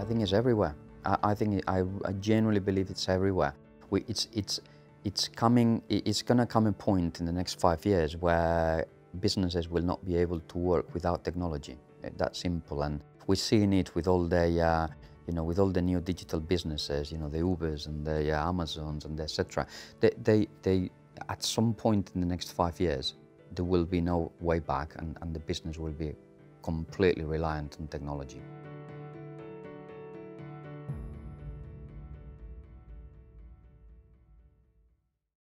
I think it's everywhere. I, I think I, I genuinely believe it's everywhere. We, it's it's it's coming. It's going to come a point in the next five years where businesses will not be able to work without technology. Eh, that simple. And we're seeing it with all the uh, you know, with all the new digital businesses, you know, the Ubers and the uh, Amazons and etc. They, they, they, at some point in the next five years, there will be no way back and, and the business will be completely reliant on technology.